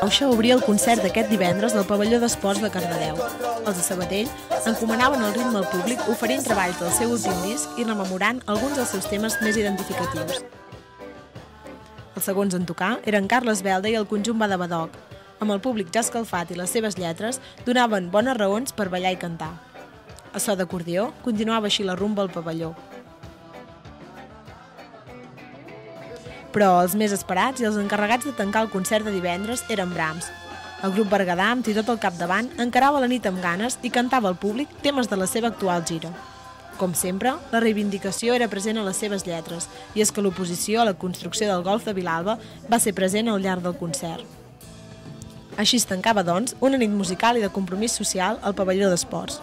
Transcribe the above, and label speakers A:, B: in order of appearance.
A: Auxa obria el concert d'aquest divendres del pavelló d'esports de Cardedeu. Els de Sabadell encomanaven el ritme al públic oferint treballs del seu últim disc i rememorant alguns dels seus temes més identificatius. Els segons en tocar eren Carles Belda i el conjunt Badabadoc. Amb el públic ja escalfat i les seves lletres, donaven bones raons per ballar i cantar. A so d'acordió, continuava així la rumba al pavelló. Però els més esperats i els encarregats de tancar el concert de divendres eren Brahms. El grup Berguedà, amb tot al capdavant, encarava la nit amb ganes i cantava al públic temes de la seva actual gira. Com sempre, la reivindicació era present a les seves lletres, i és que l'oposició a la construcció del golf de Vilalba va ser present al llarg del concert. Així es tancava, doncs, una nit musical i de compromís social al pavelló d'esports.